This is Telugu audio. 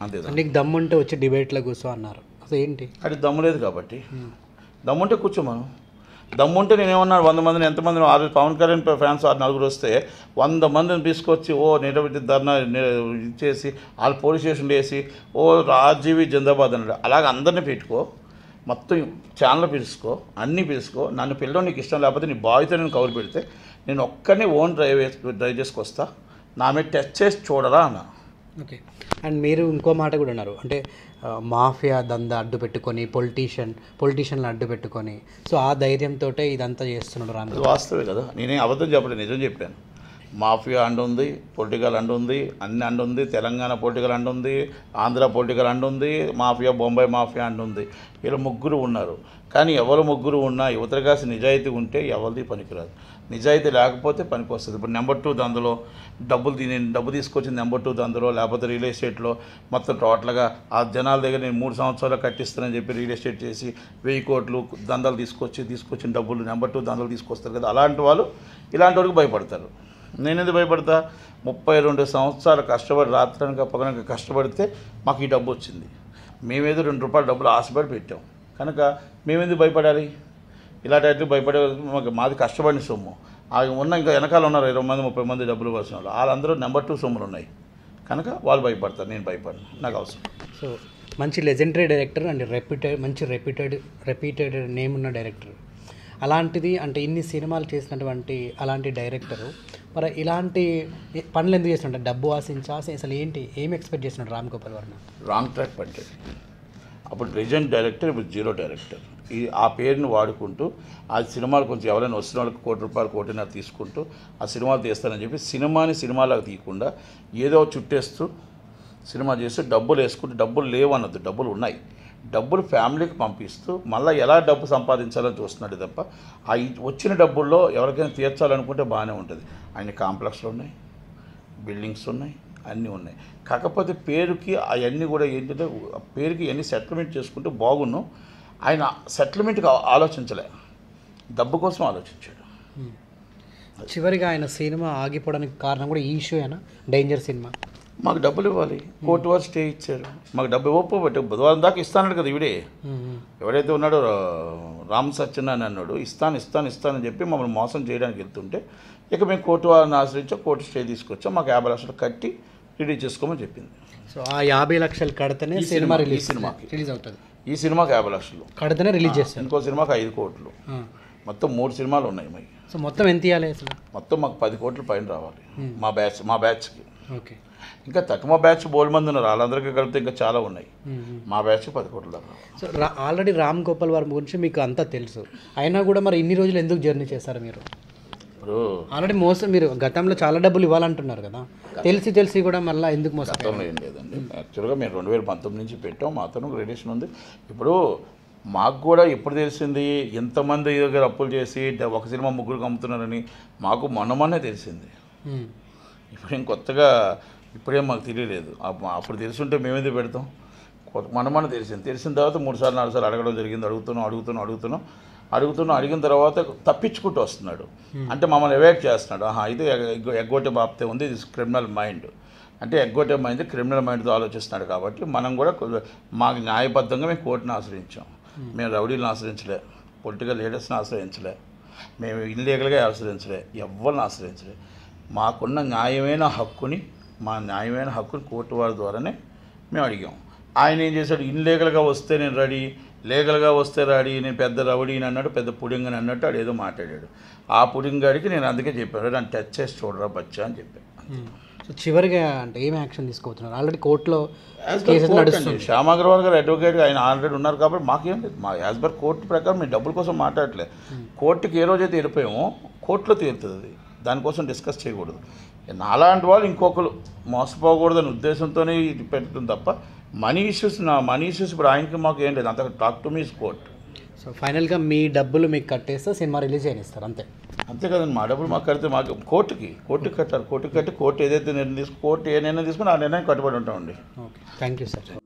అంతే నీకు దమ్ముంటే వచ్చి డిబేట్లో కూర్చో అన్నారు. ఏంటి? అది దమ్ము లేదు కాబట్టి. దమ్ముంటే కూర్చో మనం. దమ్ముంటే నేనేమన్నాను వంద మందిని ఎంతమందిని ఆరు పవన్ కళ్యాణ్ ఫ్యాన్స్ ఆరు నలుగురు వస్తే వంద మందిని తీసుకొచ్చి ఓ నిలబెట్టి ధర్నా ఇచ్చేసి వాళ్ళు పోలీస్ స్టేషన్ వేసి ఓ రాజీవి జిందాబాద్ అన్నాడు. అలాగ అందరినీ పెట్టుకో మొత్తం ఛానల్ పిలుచుకో అన్నీ పిలుచుకో నన్ను పిల్లడం నీకు ఇష్టం లేకపోతే నీ బాయ్తో నేను కౌలు పెడితే నేను ఒక్కనే ఓన్ డ్రైవ్ డ్రైవ్ చేసుకొస్తా నా మీద టచ్ చేసి చూడరా అన్నా. ఓకే. అండ్ మీరు ఇంకో మాట కూడా ఉన్నారు అంటే మాఫియా దందా అడ్డు పెట్టుకొని పొలిటీషియన్ పొలిటీషియన్లు అడ్డు పెట్టుకొని. సో ఆ ధైర్యంతో ఇదంతా చేస్తున్నాడు రామ్ అది వాస్తవే కదా. నేనే అబద్ధం చెప్పలేదు నిజం చెప్పాను. మాఫియా అండు ఉంది పొలిటికల్ అండు ఉంది అన్ని అండు ఉంది తెలంగాణ పొలిటికల్ అండు ఉంది ఆంధ్ర పొలిటికల్ అండు ఉంది మాఫియా బొంబాయి మాఫియా అండు ఉంది వీళ్ళు ముగ్గురు ఉన్నారు. కానీ ఎవరు ముగ్గురు ఉన్నా యువతర కాసి నిజాయితీ ఉంటే ఎవరిది పనికిరాదు. నిజాయితీ లేకపోతే పనికి వస్తుంది ఇప్పుడు నెంబర్ టూ దందులో డబ్బులు తిని డబ్బు తీసుకొచ్చింది నెంబర్ టూ దందులో లేకపోతే రియల్ ఎస్టేట్లో మొత్తం టోటల్గా ఆ జనాల దగ్గర నేను మూడు సంవత్సరాలు కట్టిస్తానని చెప్పి రియల్ ఎస్టేట్ చేసి వెయ్యి కోట్లు దందాలు తీసుకొచ్చి తీసుకొచ్చిన డబ్బులు నెంబర్ టూ దందలు తీసుకొస్తారు కదా. అలాంటి వాళ్ళు ఇలాంటి వాళ్ళకి భయపడతారు. నేను ఎందుకు భయపడతా? ముప్పై రెండు సంవత్సరాలు కష్టపడి రాత్రనక పగనక కష్టపడితే మాకు ఈ డబ్బు వచ్చింది. మేమేదో రెండు రూపాయలు డబ్బులు ఆశపడి పెట్టాం. కనుక మేమెందుకు భయపడాలి? ఇలాంటి వాటికి భయపడే మాకు మాది కష్టపడిన సొమ్ము. ఆ ఉన్న ఇంకా వెనకాల ఉన్నారు ఇరవై మంది ముప్పై మంది డబ్బులు వచ్చిన వాళ్ళు. వాళ్ళందరూ నెంబర్ టూ సొమ్ములు ఉన్నాయి. కనుక వాళ్ళు భయపడతారు నేను భయపడను. నాకు అవసరం. సో మంచి లెజెండరీ డైరెక్టర్ అండ్ రెప్యూటెడ్ మంచి రెప్యూటెడ్ రెప్యూటెడ్ నేమ్ ఉన్న డైరెక్టర్. అలాంటిది అంటే ఇన్ని సినిమాలు చేసినటువంటి అలాంటి డైరెక్టరు. మరి ఇలాంటి పనులు ఎందుకు చేస్తున్నాడు డబ్బు ఆశించా అసలు ఏంటి? ఏం ఎక్స్పెక్ట్ చేస్తున్నాడు రామ్ గోపాల్ వర్మ? రాంగ్ ట్రాక్ పట్టాడు అప్పుడు లెజెండ్ డైరెక్టర్ ఇప్పుడు జీరో డైరెక్టర్. ఈ ఆ పేరుని వాడుకుంటూ ఆ సినిమాలు కొంచెం ఎవరైనా వస్తున్న వాళ్ళకి కోటి రూపాయలు కోటిన్నర తీసుకుంటూ ఆ సినిమాలు తీస్తానని చెప్పి సినిమాని సినిమాలాగా తీయకుండా ఏదో చుట్టేస్తూ సినిమా చేస్తూ డబ్బులు వేసుకుంటూ డబ్బులు లేవు అన్నది డబ్బులు ఉన్నాయి. డబ్బులు ఫ్యామిలీకి పంపిస్తూ మళ్ళీ ఎలా డబ్బు సంపాదించాలని చూస్తున్నాడు తప్ప ఆ వచ్చిన డబ్బుల్లో ఎవరికైనా తీర్చాలనుకుంటే బాగానే ఉంటుంది. ఆయన కాంప్లెక్స్లు ఉన్నాయి బిల్డింగ్స్ ఉన్నాయి అన్నీ ఉన్నాయి. కాకపోతే పేరుకి అవన్నీ కూడా ఏంటంటే ఆ పేరుకి అన్నీ సెటిల్మెంట్ చేసుకుంటే బాగున్నాం ఆయన సెటిల్మెంట్కి ఆలోచించలే. డబ్బు కోసం ఆలోచించాడు. చివరిగా ఆయన సినిమా ఆగిపోవడానికి కారణం కూడా ఈ ఇష్యూ అయినా డేంజర్ సినిమా. మాకు డబ్బులు ఇవ్వాలి. కోర్టు వారు స్టే ఇచ్చారు. మాకు డబ్బు ఇవ్వకపోబట్టి బుధవారం దాకా ఇస్తానడు కదా ఇవిడే ఎవరైతే ఉన్నాడో రా- రామ్ సత్యనారాయణ అన్నాడు ఇస్తాను ఇస్తాను ఇస్తానని చెప్పి మమ్మల్ని మోసం చేయడానికి వెళ్తుంటే ఇక మేము కోర్టు వారిని ఆశ్రయించాం కోర్టు స్టే తీసుకొచ్చాం మాకు యాభై లక్షలు కట్టి రిలీజ్ చేసుకోమని చెప్పింది. సో ఆ యాభై లక్షలు కడితేనే సినిమా సినిమా- రిలీజ్ సినిమాకి. రిలీజ్ అవుతుంది. ఈ సినిమాకి యాభై లక్షలు. కడితేనే రిలీజ్ చేస్తారు ఇంకో సినిమాకి ఐదు కోట్లు. మొత్తం మూడు సినిమాలు ఉన్నాయి మరి సో మొత్తం ఎంత ఇవ్వాలి అసలు? మొత్తం మాకు పది కోట్ల పైన రావాలి. మా బ్యాచ్ మా బ్యాచ్కి. ఓకే. ఇంకా తక్కువ బ్యాచ్ బోల్ మంది ఉన్నారు. వాళ్ళందరికీ కలిపితే ఇంకా చాలా ఉన్నాయి. మా బ్యాచ్ పది కోట్ల దాకా. సో ఆల్రెడీ రామ్ గోపాల్ వర్మ గురించి మీకు అంతా తెలుసు. అయినా కూడా మరి ఇన్ని రోజులు ఎందుకు జర్నీ చేశారు మీరు? ఇప్పుడు ఆల్రెడీ మోసం మీరు గతంలో చాలా డబ్బులు ఇవ్వాలంటున్నారు కదా. తెలిసి తెలిసి కూడా మళ్ళీ ఎందుకు మోసం గతంలో ఏం లేదండి. యాక్చువల్గా మేము రెండు వేల పంతొమ్మిది నుంచి పెట్టాం మాతో రిలేషన్ ఉంది. ఇప్పుడు మాకు కూడా ఎప్పుడు తెలిసింది ఎంతమంది దగ్గర అప్పులు చేసి ఒక సినిమా ముగ్గురు అమ్ముతున్నారని మాకు మొన్నే తెలిసింది. ఇప్పుడేం కొత్తగా ఇప్పుడేం మాకు తెలియలేదు. అప్ప- అప్పుడు తెలుసుంటే మేమేది పెడతాం? కొత్త- మన మన తెలిసింది. తెలిసిన తర్వాత మూడు సార్లు నాలుగు సార్లు అడగడం జరిగింది. అడుగుతున్నాం అడుగుతున్నాం అడుగుతున్నాం. అడుగుతున్నా అడిగిన తర్వాత తప్పించుకుంటూ వస్తున్నాడు. అంటే మమ్మల్ని ఎవాక్ట్ చేస్తున్నాడు. ఆహా ఇది ఎగ్గ- ఎగ్గొట్టే బాప్తే ఉంది ఇది క్రిమినల్ మైండ్ అంటే ఎగ్గొట్టే మైండ్ క్రిమినల్ మైండ్తో ఆలోచిస్తున్నాడు కాబట్టి మనం కూడా మాకు న్యాయబద్ధంగా మేము కోర్టును ఆశ్రయించాం. మేము రౌడీలను ఆశ్రయించలే పొలిటికల్ లీడర్స్ని ఆశ్రయించలే మేము ఇల్లీగల్గా ఆశ్రయించలే ఎవరిని ఆశ్రయించలే. మాకున్న న్యాయమైన హక్కుని మా న్యాయమైన హక్కుని కోర్టు వారి ద్వారానే మేము అడిగాం. ఆయన ఏం చేశాడు? ఇన్లీగల్గా వస్తే నేను రెడీ లీగల్గా వస్తే రెడీ నేను పెద్ద రౌడీని అన్నాడు పెద్ద పుడింగని అన్నట్టు ఆడు ఏదో మాట్లాడాడు. ఆ పుడింగాడికి నేను అందుకే చెప్పాను నన్ను టచ్ చేసి చూడరా బచ్చా అని చెప్పాను. సో చివరిగా అంటే ఏం యాక్షన్ తీసుకోబోతున్నారు? ఆల్రెడీ కోర్టులో శ్యామ్ అగర్వాల్ గారు అడ్వకేట్ ఆయన ఆల్రెడీ ఉన్నారు కాబట్టి మాకేం లేదు. మా యాజ్ పర్ కోర్టు ప్రకారం మేము డబ్బుల కోసం మాట్లాడట్లేదు కోర్టుకి ఏ రోజైతే వెళ్ళిపోయామో కోర్టులో తేలుతుంది అది. దానికోసం డిస్కస్ చేయకూడదు. నాలాంటి వాళ్ళు ఇంకొకరు. మోసపోకూడదనే ఉద్దేశంతోనే ఇది పెట్టడం తప్ప మనీ ఇష్యూస్ నా మనీ ఇష్యూస్ ఇప్పుడు ఆయనకి మాకు ఏం లేదు. అంత టాక్ టు మీస్ కోర్ట్ సో ఫైనల్గా మీ డబ్బులు మీకు కట్టేస్తే సినిమా రిలీజ్ చేయనిస్తారు అంతే. అంతే కదండి. మా డబ్బులు మాకు కడితే మాకు కోర్టుకి కోర్టుకి కట్టాలి. కోర్టుకి కట్టి కోర్టు ఏదైతే నిర్ణయం తీసుకు కోర్టు ఏ నిర్ణయం తీసుకుని ఆ నిర్ణయం కట్టుబడి ఉంటామండి. Okay thank you sir